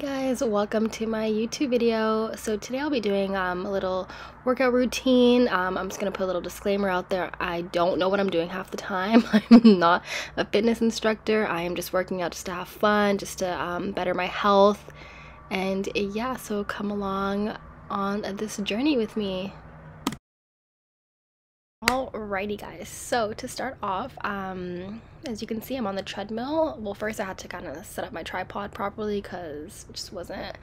guys, welcome to my YouTube video. So today I'll be doing um, a little workout routine. Um, I'm just to put a little disclaimer out there. I don't know what I'm doing half the time. I'm not a fitness instructor. I am just working out just to have fun, just to um, better my health. And yeah, so come along on this journey with me. Alrighty guys, so to start off, um, as you can see I'm on the treadmill. Well first I had to kind of set up my tripod properly because it just wasn't,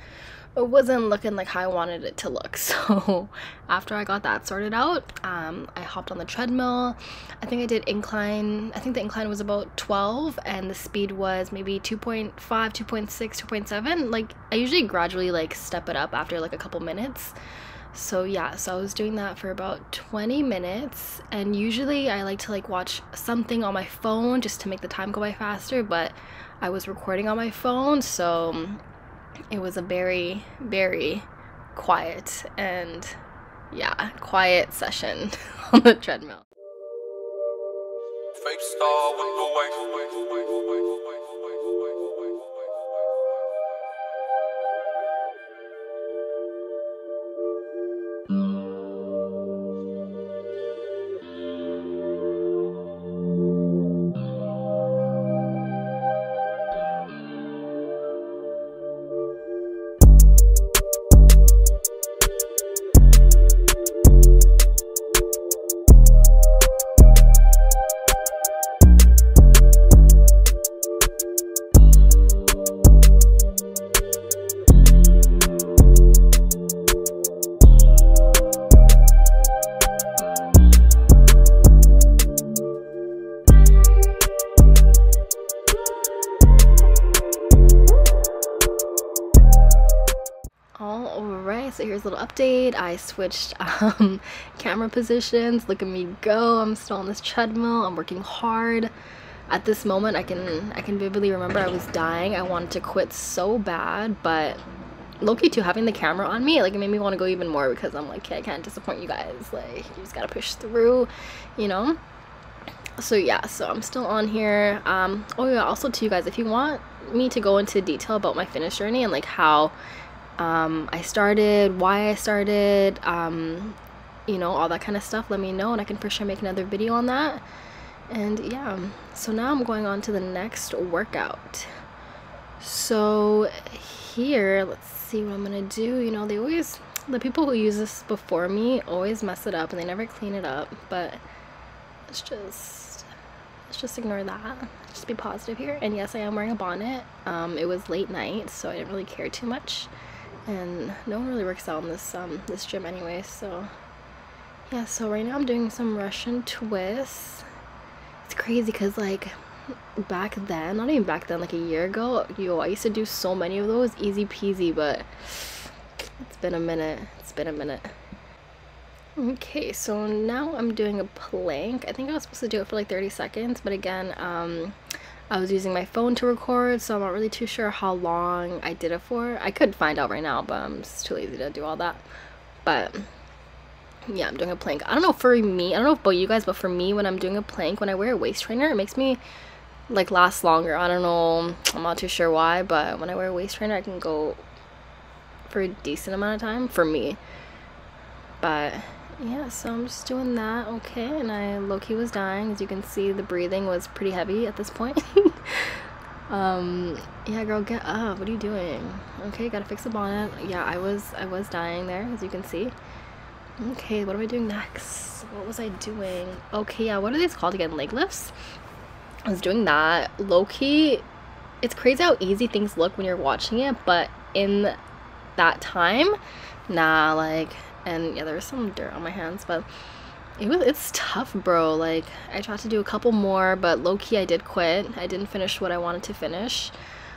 it wasn't looking like how I wanted it to look. So after I got that sorted out, um, I hopped on the treadmill. I think I did incline, I think the incline was about 12 and the speed was maybe 2.5, 2.6, 2.7. Like I usually gradually like step it up after like a couple minutes so yeah so i was doing that for about 20 minutes and usually i like to like watch something on my phone just to make the time go by faster but i was recording on my phone so it was a very very quiet and yeah quiet session on the treadmill so here's a little update. I switched um, camera positions. Look at me go. I'm still on this treadmill. I'm working hard. At this moment i can i can vividly remember i was dying. I wanted to quit so bad but low-key too having the camera on me like it made me want to go even more because i'm like okay, i can't disappoint you guys. Like you just gotta push through you know? So yeah so i'm still on here. Um oh yeah also to you guys if you want me to go into detail about my fitness journey and like how um, I started, why I started, um, you know, all that kind of stuff, let me know and I can for sure make another video on that. And yeah, so now I'm going on to the next workout. So here, let's see what I'm gonna do. You know, they always, the people who use this before me always mess it up and they never clean it up, but let's just, let's just ignore that. Just be positive here. And yes, I am wearing a bonnet. Um, it was late night, so I didn't really care too much and no one really works out in this um this gym anyway so yeah so right now i'm doing some russian twists. It's crazy because like back then not even back then like a year ago yo i used to do so many of those easy peasy but it's been a minute it's been a minute. Okay so now i'm doing a plank. I think i was supposed to do it for like 30 seconds but again um I was using my phone to record, so I'm not really too sure how long I did it for. I could find out right now, but I'm just too lazy to do all that. But yeah, I'm doing a plank. I don't know for me, I don't know about you guys, but for me, when I'm doing a plank, when I wear a waist trainer, it makes me like last longer. I don't know, I'm not too sure why, but when I wear a waist trainer, I can go for a decent amount of time for me. But yeah so i'm just doing that okay and i low-key was dying. As you can see the breathing was pretty heavy at this point. Um yeah girl get up. What are you doing? Okay gotta fix the bonnet. Yeah i was i was dying there as you can see. Okay what am i doing next? What was i doing? Okay yeah what are these called again? Leg lifts? I was doing that. Low-key it's crazy how easy things look when you're watching it but in that time nah like and yeah there was some dirt on my hands but it was it's tough bro. Like i tried to do a couple more but low-key i did quit. I didn't finish what i wanted to finish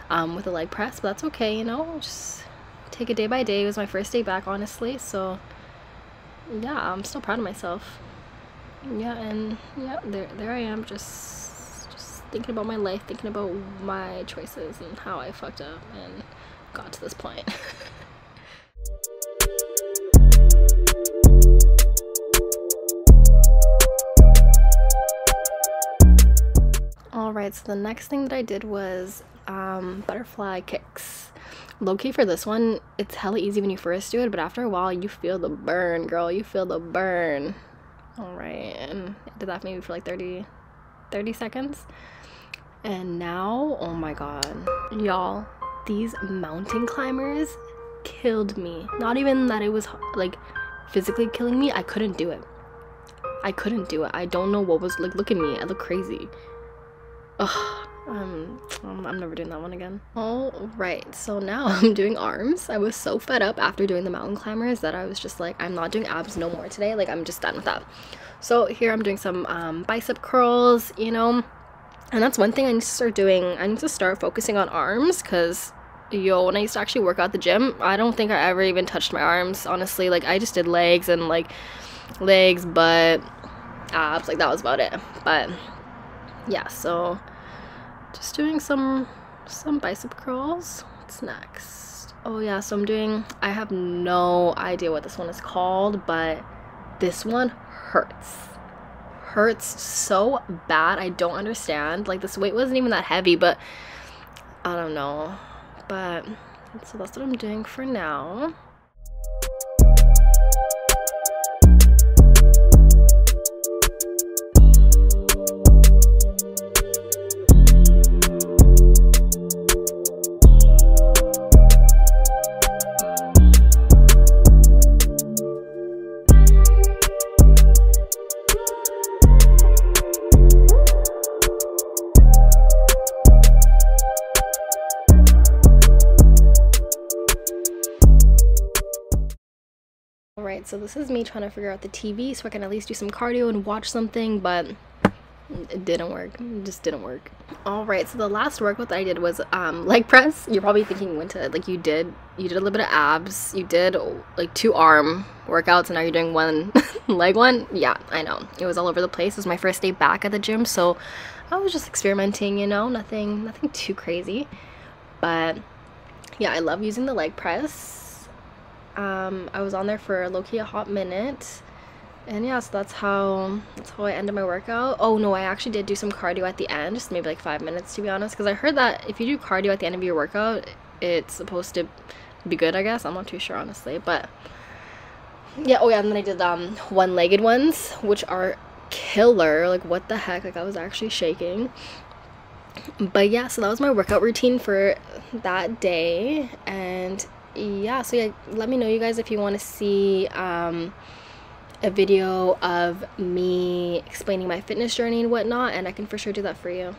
um, with a leg press but that's okay you know? Just take it day by day. It was my first day back honestly so yeah i'm still proud of myself. Yeah and yeah there there i am just just thinking about my life thinking about my choices and how i fucked up and got to this point All right, so the next thing that I did was um, butterfly kicks. Low key for this one, it's hella easy when you first do it, but after a while, you feel the burn, girl. You feel the burn. All right, and I did that maybe for like 30, 30 seconds. And now, oh my god, y'all, these mountain climbers killed me. Not even that it was like physically killing me, I couldn't do it. I couldn't do it. I don't know what was like. Look at me. I look crazy. Ugh. Um, I'm never doing that one again. All right, so now I'm doing arms. I was so fed up after doing the mountain climbers that I was just like, I'm not doing abs no more today. Like, I'm just done with that. So here I'm doing some um, bicep curls, you know, and that's one thing I need to start doing. I need to start focusing on arms because yo when i used to actually work out the gym i don't think i ever even touched my arms honestly like i just did legs and like legs butt abs like that was about it but yeah so just doing some some bicep curls. What's next? Oh yeah so i'm doing i have no idea what this one is called but this one hurts. Hurts so bad i don't understand. Like this weight wasn't even that heavy but i don't know. But so that's what i'm doing for now Alright, so this is me trying to figure out the TV so I can at least do some cardio and watch something, but it didn't work. It just didn't work. Alright, so the last workout that I did was um, leg press. You're probably thinking to, like you did, you did a little bit of abs, you did like two arm workouts, and now you're doing one leg one. Yeah, I know. It was all over the place. It was my first day back at the gym, so I was just experimenting, you know, nothing, nothing too crazy. But yeah, I love using the leg press um, I was on there for low-key a hot minute. And yeah so that's how that's how I ended my workout. Oh no I actually did do some cardio at the end just maybe like five minutes to be honest. Because I heard that if you do cardio at the end of your workout it's supposed to be good I guess. I'm not too sure honestly. But yeah oh yeah and then I did um one-legged ones which are killer. Like what the heck? Like I was actually shaking. But yeah so that was my workout routine for that day. And yeah so yeah let me know you guys if you want to see um, a video of me explaining my fitness journey and whatnot and i can for sure do that for you